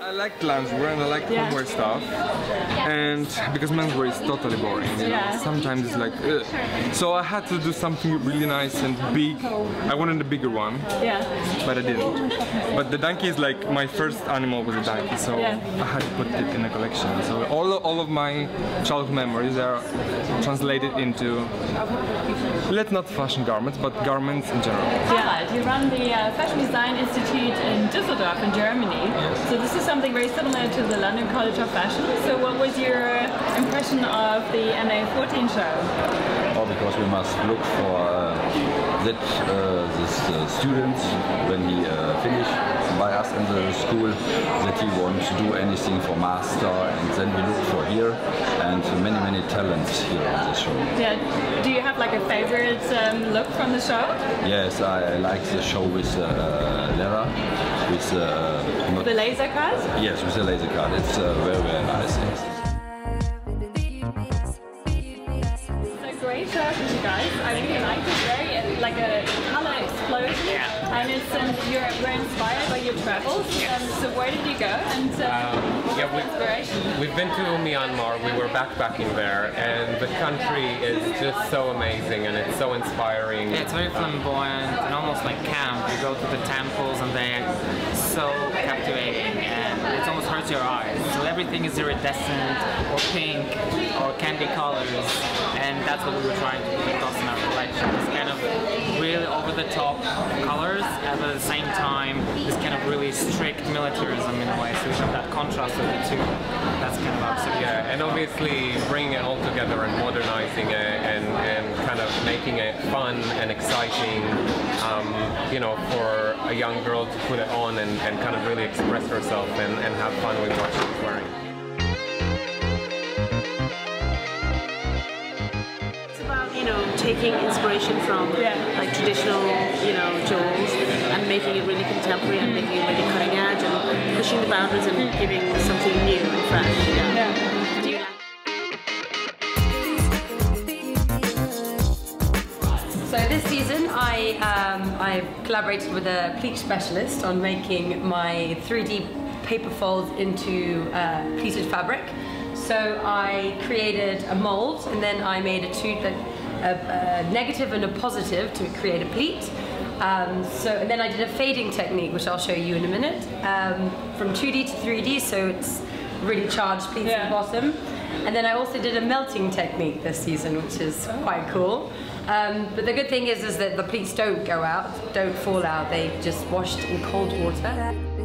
I like loungewear and I like Yeah. homeware stuff, and because menswear is totally boring. You know? Yeah. Sometimes it's like, ugh. so I had to do something really nice and big. I wanted a bigger one, Yeah. but I didn't. But the donkey is like my first animal was a donkey, so Yeah. I had to put it in a collection. So all all of my childhood memories are translated into, let's not fashion garments, but garments in general. Yeah, you run the uh, Fashion Design Institute in Düsseldorf in Germany. So this is something very similar to the London College of Fashion. So what was your impression of the MA14 show? or because we must look for uh, that uh, this uh, students when he uh, finish by us in the school that he want to do anything for master and then we look for here and many many talents here on the show. Yeah, do you have like a favorite um, look from the show? Yes, I, I like the show with uh, leather, with uh, not, The laser cut? yes with the laser cut. It's uh, very very nice. Yes. So great show for you guys. I really like it. Very uh, like a color explosion. Yeah. And it's um, you're we're inspired by your travels. Um, so where did you go? And um, We've been to Myanmar, we were backpacking there, and the country is just so amazing and it's so inspiring. Yeah, it's very flamboyant and almost like camp. You go to the temples and they're so captivating and it almost hurts your eyes. So everything is iridescent or pink or candy colors and that's what we were trying to put across in our collection. This kind of really over the top colors and at the same time this kind of really strict militarism in a way. So we have that contrast of the two. That's kind of signature. Yeah, and obviously bringing it all together and modernizing it and, and kind of making it fun and exciting, um, you know, for a young girl to put it on and, and kind of really express herself and, and have fun with what she's wearing. About you know taking inspiration from Yeah. like traditional you know jewels and making it really contemporary and making it really cutting edge and pushing the boundaries and giving something new and fresh. Yeah. Yeah. So this season, I um, I collaborated with a pleat specialist on making my 3D paper folds into uh, pleated fabric. So I created a mold, and then I made a two a, a, negative and a positive to create a pleat. Um, so and then I did a fading technique, which I'll show you in a minute, um, from 2D to 3D. So it's really charged pleats at the bottom. And then I also did a melting technique this season, which is quite cool. Um, but the good thing is, is that the pleats don't go out, don't fall out. They just washed in cold water.